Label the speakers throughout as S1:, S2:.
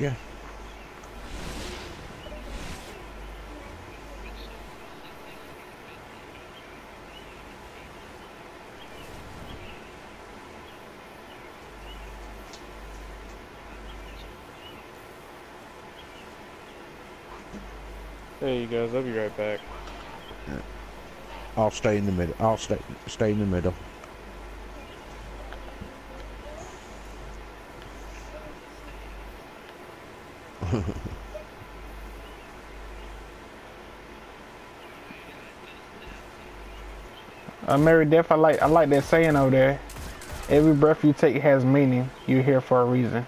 S1: you.
S2: Hey, you guys, I'll be right back.
S1: I'll stay in the middle. I'll stay stay in the middle.
S3: Uh, Mary Death, I like I like that saying over there. Every breath you take has meaning. You're here for a reason.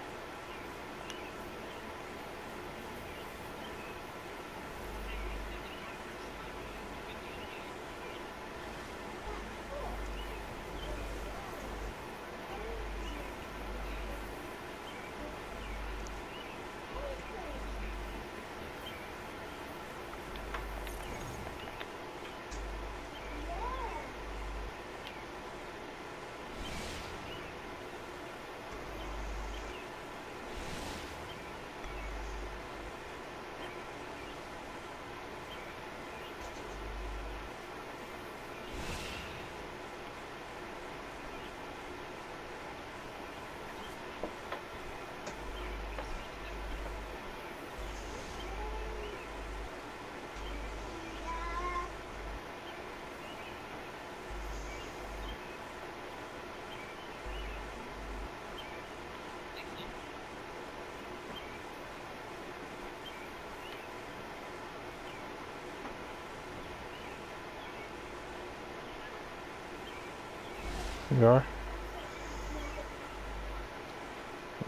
S3: You are?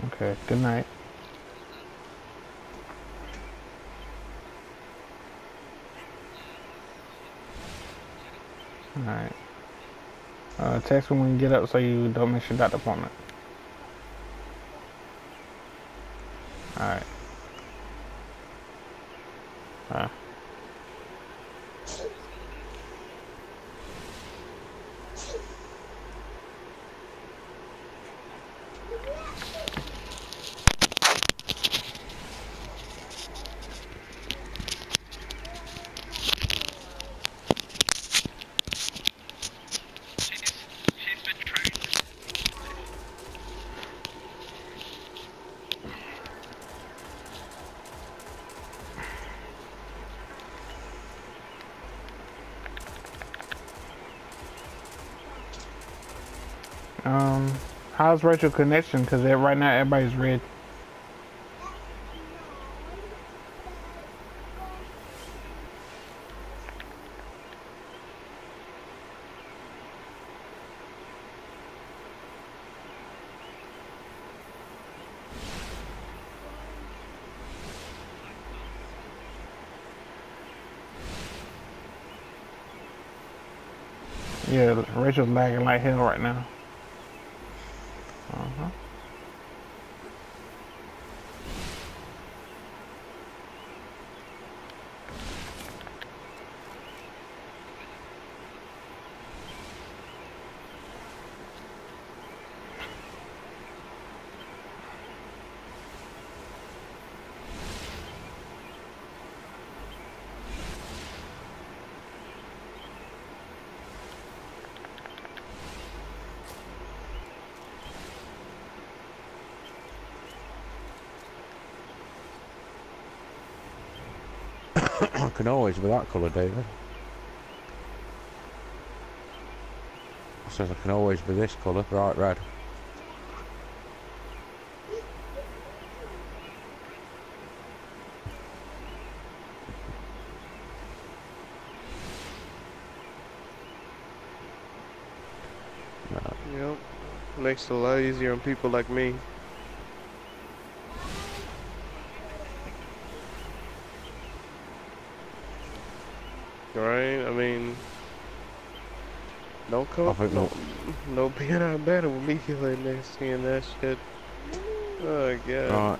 S3: Okay, good night. Alright. Uh, text me when you get up so you don't miss your doctor appointment. Alright. Um, how's Rachel connection? Because right now everybody's red. Yeah, Rachel's lagging like hell right now.
S1: Can always be that colour, David. Says I can always be this colour, bright red.
S2: Yep. Makes it a lot easier on people like me. Right? I mean, don't come
S1: I think
S2: no, no being out better with me feeling that, seeing that shit. Oh god.
S1: Right,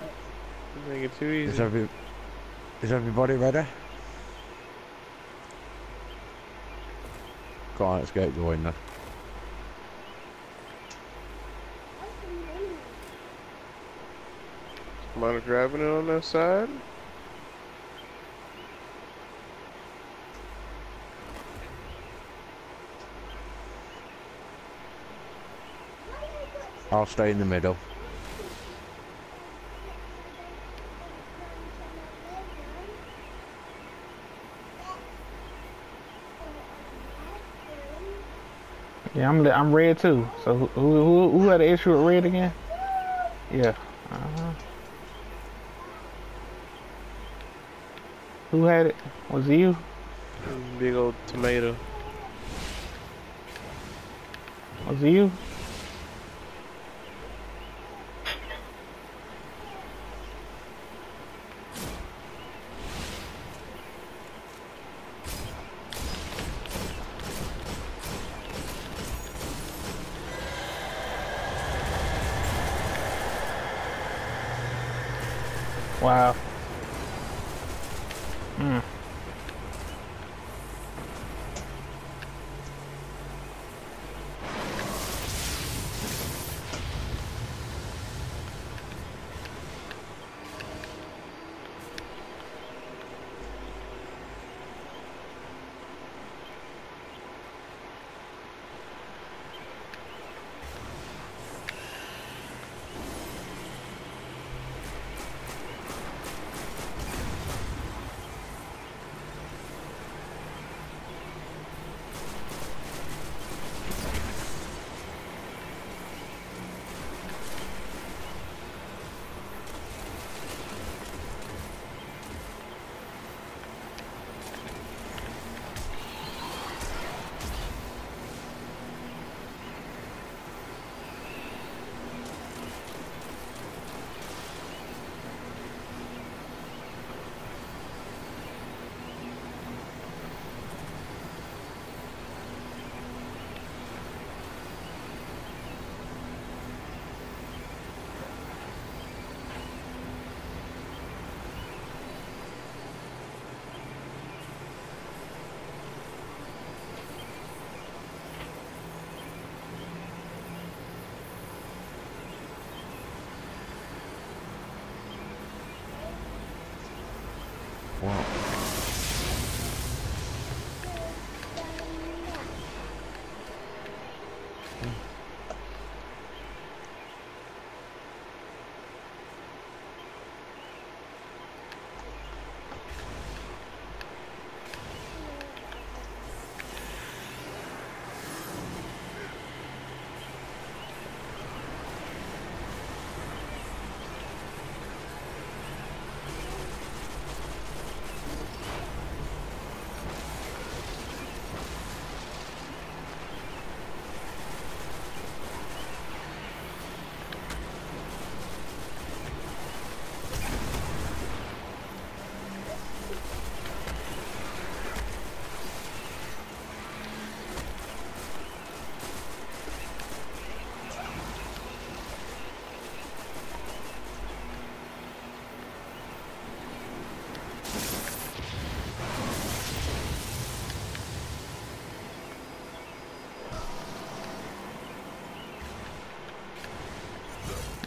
S2: Make it too
S1: is,
S2: easy.
S1: every, is everybody ready? Go on, let's get going then.
S2: Somebody driving it on that side?
S1: I'll stay in the middle.
S3: Yeah, I'm I'm red too. So who who who had an issue with red again? Yeah. Uh-huh. Who had it? Was it you?
S2: Big old tomato.
S3: Was it you? Wow.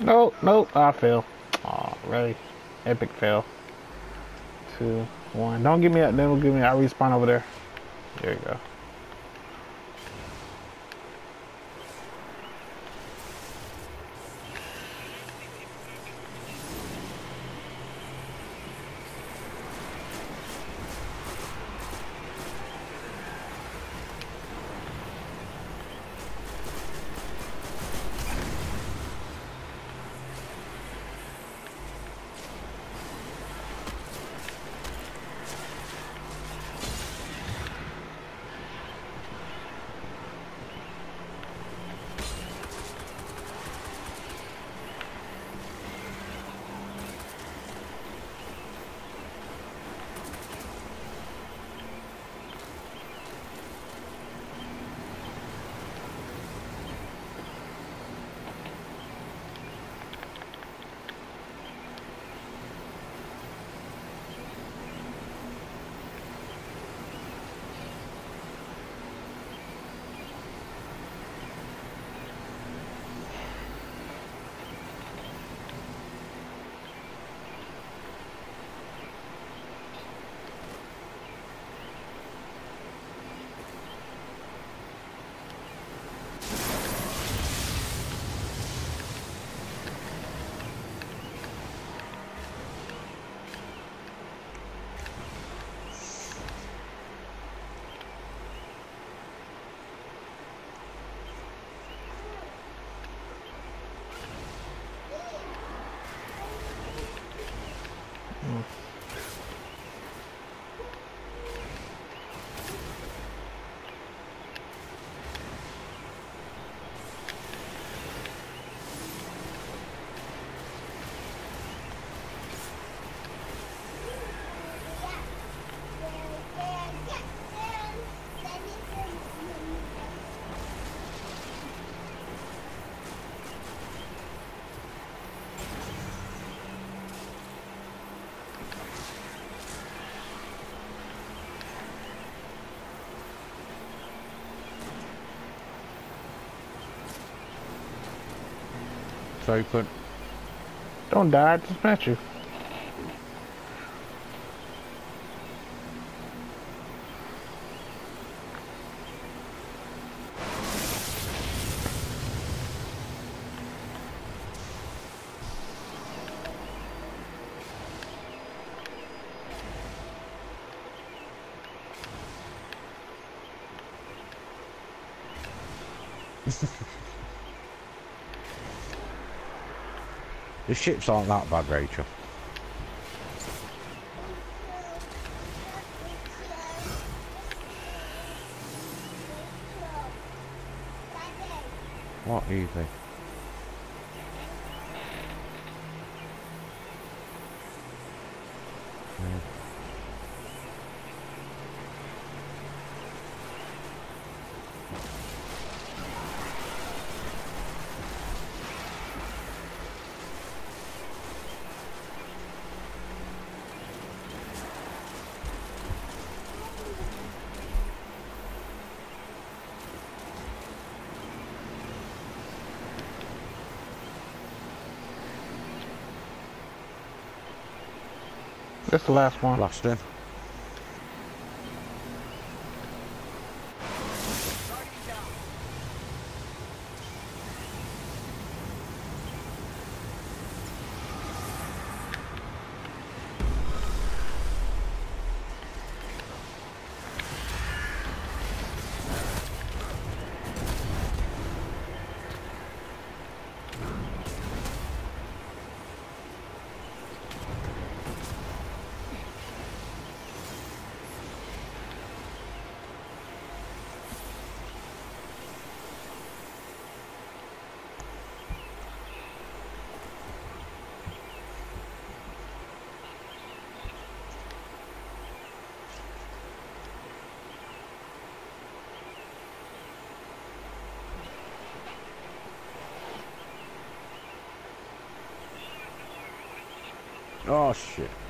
S3: Nope, nope, I fail. Oh, really? Epic fail. Two, one. Don't give me that. Don't give me. I respawn over there. There you go.
S1: Open.
S3: Don't die, I just met you.
S1: The ships aren't that bad, Rachel. What easy?
S3: That's the last one.
S1: Oh shit.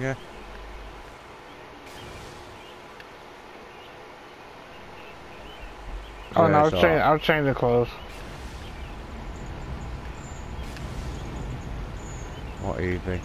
S1: Yeah.
S3: Oh no, I was
S1: change,
S3: changing.
S1: all-
S3: I was changing clothes.
S1: What easy?